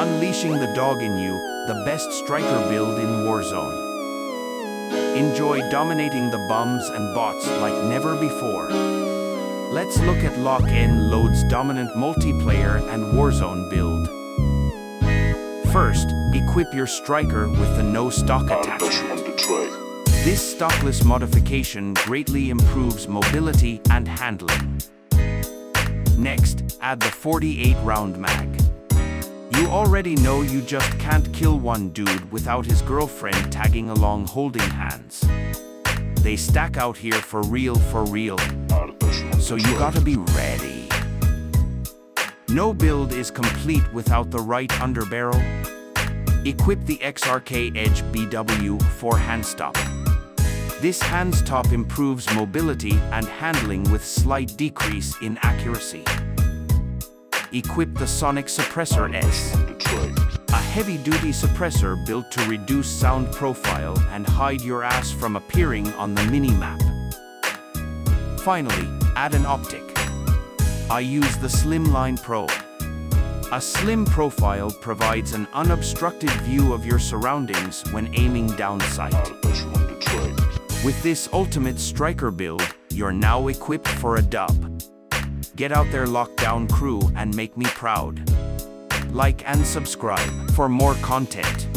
Unleashing the dog in you, the best striker build in Warzone. Enjoy dominating the bums and bots like never before. Let's look at LocknLoad's dominant multiplayer and Warzone build. First, equip your striker with the no stock attachment. This stockless modification greatly improves mobility and handling. Next, add the 48 round mag. Already know you just can't kill one dude without his girlfriend tagging along holding hands. They stack out here for real for real, so you gotta be ready. No build is complete without the right underbarrel. Equip the XRK Edge BW for handstop. This handstop improves mobility and handling with slight decrease in accuracy. Equip the Sonic Suppressor S, a heavy-duty suppressor built to reduce sound profile and hide your ass from appearing on the mini-map. Finally, add an optic. I use the Slimline Pro. A slim profile provides an unobstructed view of your surroundings when aiming down sight. With this ultimate striker build, you're now equipped for a dub. Get out there lockdown crew and make me proud. Like and subscribe for more content.